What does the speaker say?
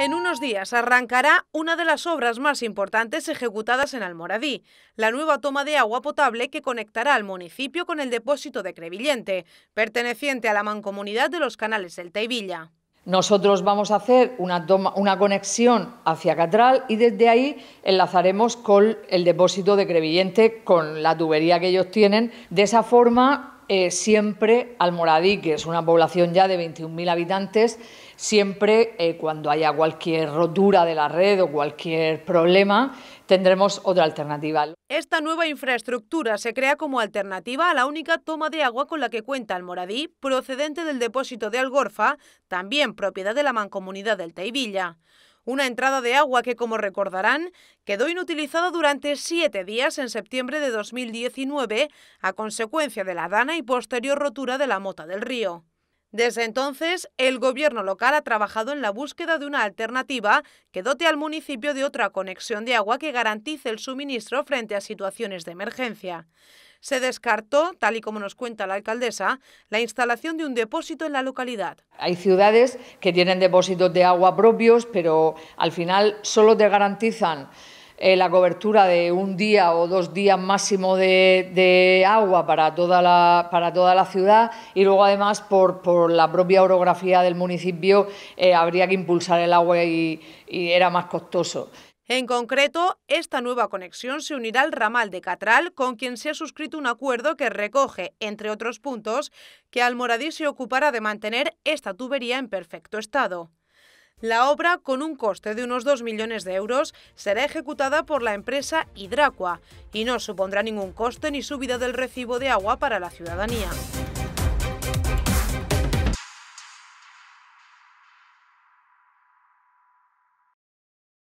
En unos días arrancará una de las obras más importantes ejecutadas en Almoradí, la nueva toma de agua potable que conectará al municipio con el depósito de Crevillente, perteneciente a la mancomunidad de los canales del Teivilla. Nosotros vamos a hacer una, una conexión hacia Catral y desde ahí enlazaremos con el depósito de Crevillente, con la tubería que ellos tienen. De esa forma eh, siempre Almoradí, que es una población ya de 21.000 habitantes, siempre eh, cuando haya cualquier rotura de la red o cualquier problema, tendremos otra alternativa. Esta nueva infraestructura se crea como alternativa a la única toma de agua con la que cuenta Almoradí, procedente del depósito de Algorfa, también propiedad de la mancomunidad del Teivilla una entrada de agua que, como recordarán, quedó inutilizada durante siete días en septiembre de 2019 a consecuencia de la dana y posterior rotura de la mota del río. Desde entonces, el gobierno local ha trabajado en la búsqueda de una alternativa que dote al municipio de otra conexión de agua que garantice el suministro frente a situaciones de emergencia se descartó, tal y como nos cuenta la alcaldesa, la instalación de un depósito en la localidad. Hay ciudades que tienen depósitos de agua propios, pero al final solo te garantizan eh, la cobertura de un día o dos días máximo de, agua para toda, la, para toda la ciudad y luego además por, por la propia orografía del municipio eh, habría que impulsar el agua y era más costoso. En concreto, esta nueva conexión se unirá al ramal de Catral, con quien se ha suscrito un acuerdo que recoge, entre otros puntos, que Almoradí se ocupará de mantener esta tubería en perfecto estado. La obra, con un coste de unos 2 millones de euros, será ejecutada por la empresa Hidracua y no supondrá ningún coste ni subida del recibo de agua para la ciudadanía.